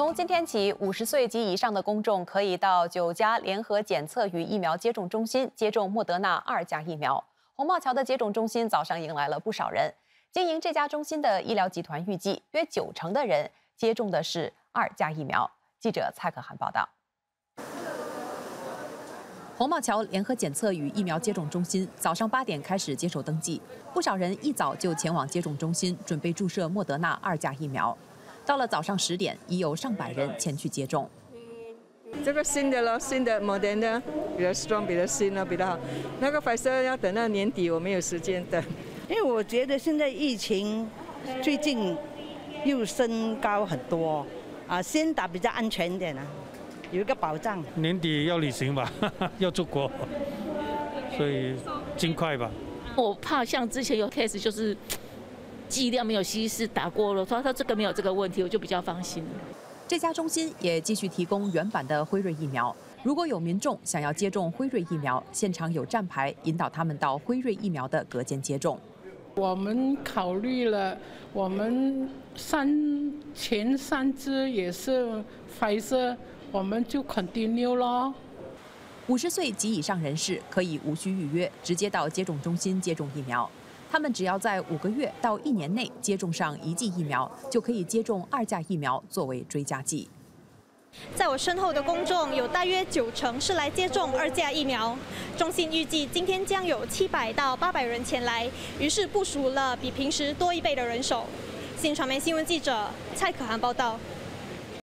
从今天起，五十岁及以上的公众可以到九家联合检测与疫苗接种中心接种莫德纳二价疫苗。红帽桥的接种中心早上迎来了不少人。经营这家中心的医疗集团预计，约九成的人接种的是二价疫苗。记者蔡可涵报道。红帽桥联合检测与疫苗接种中心早上八点开始接受登记，不少人一早就前往接种中心准备注射莫德纳二价疫苗。到了早上十点，已有上百人前去接种。这个新的咯，新的莫德纳比较 strong，比较新了，比较好。那个 Pfizer 要等到年底，我没有时间等。因为我觉得现在疫情最近又升高很多，啊，先打比较安全一点啊，有一个保障。年底要旅行吧，要出国，所以尽快吧。我怕像之前有 case 就是剂量没有稀释打过了，说他这个没有这个问题，我就比较放心。这家中心也继续提供原版的辉瑞疫苗。如果有民众想要接种辉瑞疫苗，现场有站牌引导他们到辉瑞疫苗的隔间接种。我们考虑了，我们三前三支也是白色，我们就肯定溜咯。五十岁及以上人士可以无需预约，直接到接种中心接种疫苗。他们只要在五个月到一年内接种上一剂疫苗，就可以接种二价疫苗作为追加剂。在我身后的公众有大约九成是来接种二价疫苗。中心预计今天将有七百到八百人前来，于是部署了比平时多一倍的人手。新传媒新闻记者蔡可涵报道。